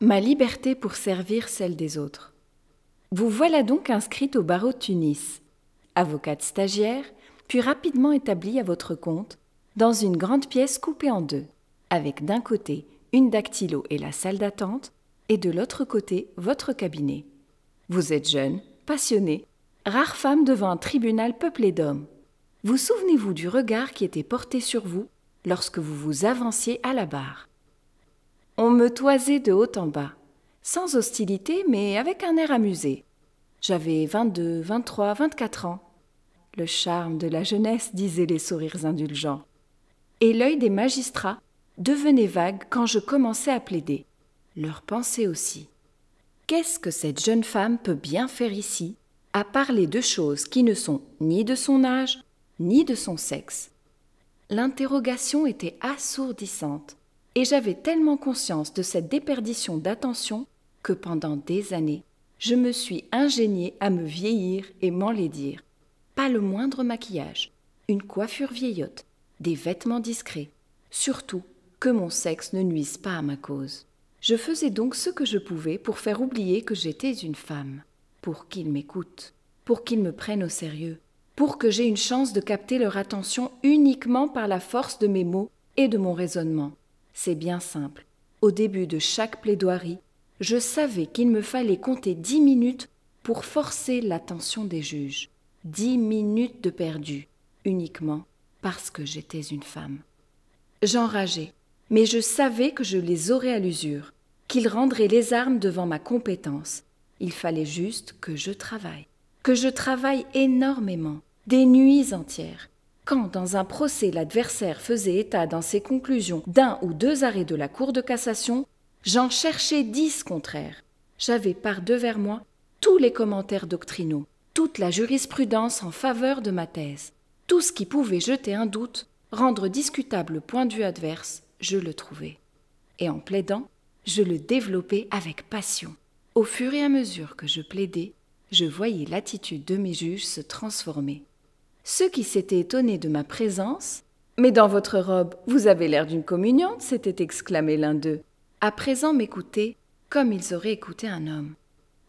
Ma liberté pour servir celle des autres. Vous voilà donc inscrite au barreau de Tunis, avocate stagiaire, puis rapidement établie à votre compte, dans une grande pièce coupée en deux, avec d'un côté une dactylo et la salle d'attente, et de l'autre côté votre cabinet. Vous êtes jeune, passionnée, rare femme devant un tribunal peuplé d'hommes. Vous souvenez-vous du regard qui était porté sur vous lorsque vous vous avanciez à la barre? On me toisait de haut en bas, sans hostilité mais avec un air amusé. J'avais vingt-deux, vingt-trois, vingt-quatre ans. Le charme de la jeunesse, disaient les sourires indulgents. Et l'œil des magistrats devenait vague quand je commençais à plaider. Leur pensée aussi. Qu'est-ce que cette jeune femme peut bien faire ici, à parler de choses qui ne sont ni de son âge, ni de son sexe? L'interrogation était assourdissante, et j'avais tellement conscience de cette déperdition d'attention que pendant des années, je me suis ingéniée à me vieillir et m'enlaidir. Pas le moindre maquillage, une coiffure vieillotte, des vêtements discrets, surtout que mon sexe ne nuise pas à ma cause. Je faisais donc ce que je pouvais pour faire oublier que j'étais une femme, pour qu'ils m'écoutent, pour qu'ils me prennent au sérieux, pour que j'aie une chance de capter leur attention uniquement par la force de mes mots et de mon raisonnement. C'est bien simple. Au début de chaque plaidoirie, je savais qu'il me fallait compter dix minutes pour forcer l'attention des juges. Dix minutes de perdu, uniquement parce que j'étais une femme. J'enrageais, mais je savais que je les aurais à l'usure, qu'ils rendraient les armes devant ma compétence. Il fallait juste que je travaille, que je travaille énormément, des nuits entières. Quand, dans un procès, l'adversaire faisait état dans ses conclusions d'un ou deux arrêts de la Cour de cassation, j'en cherchais dix contraires. J'avais par devers moi tous les commentaires doctrinaux, toute la jurisprudence en faveur de ma thèse, tout ce qui pouvait jeter un doute, rendre discutable le point de vue adverse, je le trouvais. Et en plaidant, je le développais avec passion. Au fur et à mesure que je plaidais, je voyais l'attitude de mes juges se transformer. Ceux qui s'étaient étonnés de ma présence Mais dans votre robe, vous avez l'air d'une communiante s'était exclamé l'un d'eux. À présent m'écoutaient comme ils auraient écouté un homme.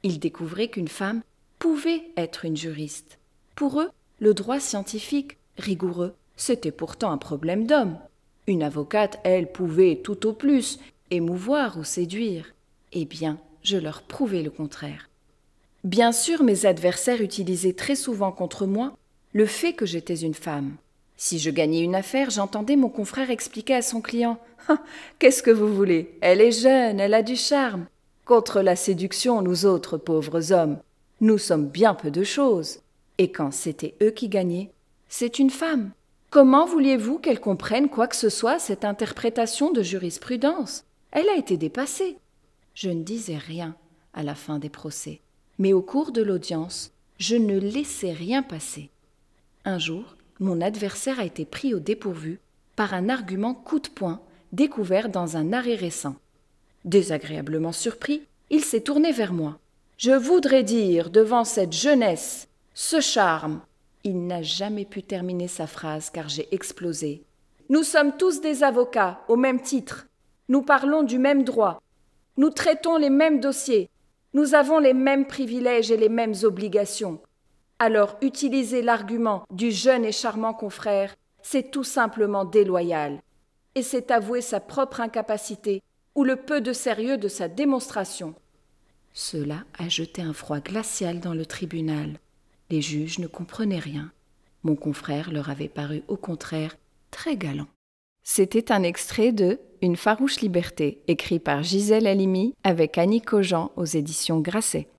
Ils découvraient qu'une femme pouvait être une juriste. Pour eux, le droit scientifique, rigoureux, c'était pourtant un problème d'homme. Une avocate, elle, pouvait tout au plus émouvoir ou séduire. Eh bien, je leur prouvais le contraire. Bien sûr, mes adversaires utilisaient très souvent contre moi le fait que j'étais une femme. Si je gagnais une affaire, j'entendais mon confrère expliquer à son client ah, Qu'est-ce que vous voulez? Elle est jeune, elle a du charme. Contre la séduction, nous autres pauvres hommes, nous sommes bien peu de choses. Et quand c'était eux qui gagnaient, c'est une femme. Comment vouliez-vous qu'elle comprenne quoi que ce soit cette interprétation de jurisprudence? Elle a été dépassée. Je ne disais rien à la fin des procès, mais au cours de l'audience, je ne laissais rien passer. Un jour, mon adversaire a été pris au dépourvu par un argument coup de poing découvert dans un arrêt récent. Désagréablement surpris, il s'est tourné vers moi. Je voudrais dire devant cette jeunesse, ce charme, il n'a jamais pu terminer sa phrase car j'ai explosé. Nous sommes tous des avocats, au même titre. Nous parlons du même droit. Nous traitons les mêmes dossiers. Nous avons les mêmes privilèges et les mêmes obligations. Alors utiliser l'argument du jeune et charmant confrère, c'est tout simplement déloyal. Et c'est avouer sa propre incapacité ou le peu de sérieux de sa démonstration. Cela a jeté un froid glacial dans le tribunal. Les juges ne comprenaient rien. Mon confrère leur avait paru au contraire très galant. C'était un extrait de Une farouche liberté, écrit par Gisèle Halimi avec Annie Cogent aux éditions Grasset.